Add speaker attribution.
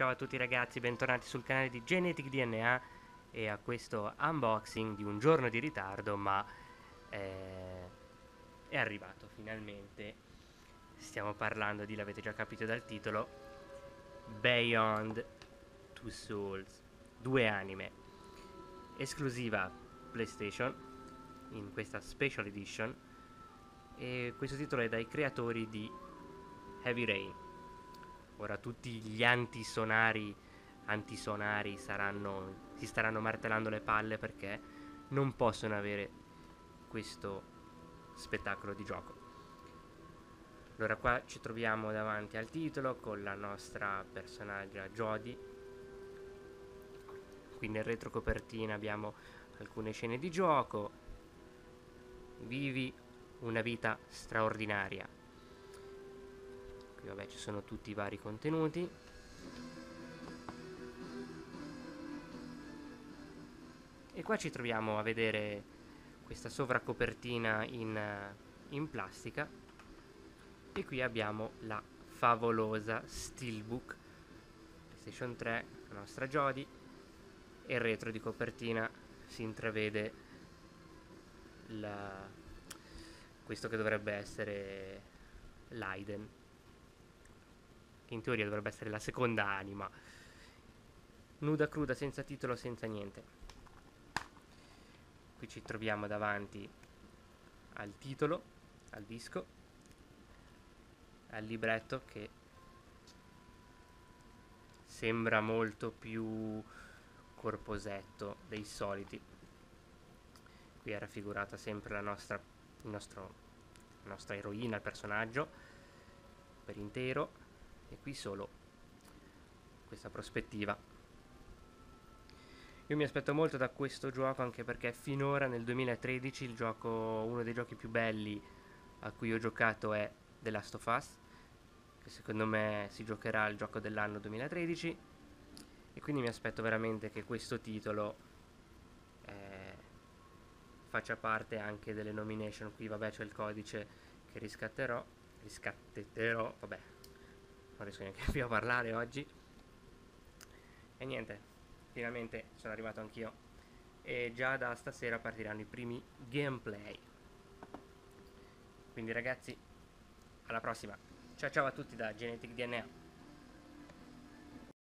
Speaker 1: Ciao a tutti ragazzi, bentornati sul canale di Genetic DNA e a questo unboxing di un giorno di ritardo, ma eh, è arrivato finalmente. Stiamo parlando di, l'avete già capito dal titolo, Beyond Two Souls, due anime, esclusiva PlayStation in questa Special Edition e questo titolo è dai creatori di Heavy Rain. Ora tutti gli antisonari, antisonari saranno, si staranno martellando le palle perché non possono avere questo spettacolo di gioco. Allora qua ci troviamo davanti al titolo con la nostra personaggia Jodie. Qui nel retrocopertina abbiamo alcune scene di gioco. Vivi una vita straordinaria vabbè ci sono tutti i vari contenuti. E qua ci troviamo a vedere questa sovracopertina in, in plastica. E qui abbiamo la favolosa Steelbook PlayStation 3 la nostra Jody. E il retro di copertina si intravede la, questo che dovrebbe essere l'Aiden che in teoria dovrebbe essere la seconda anima. Nuda cruda, senza titolo, senza niente. Qui ci troviamo davanti al titolo, al disco, al libretto che sembra molto più corposetto dei soliti. Qui è raffigurata sempre la nostra, nostro, la nostra eroina, il personaggio, per intero e qui solo questa prospettiva. Io mi aspetto molto da questo gioco anche perché finora nel 2013 il gioco, uno dei giochi più belli a cui ho giocato è The Last of Us, che secondo me si giocherà il gioco dell'anno 2013 e quindi mi aspetto veramente che questo titolo eh, faccia parte anche delle nomination. Qui vabbè c'è il codice che riscatterò, riscatterò, vabbè non riesco neanche più a parlare oggi. E niente, finalmente sono arrivato anch'io. E già da stasera partiranno i primi gameplay. Quindi ragazzi, alla prossima. Ciao ciao a tutti da Genetic DNA.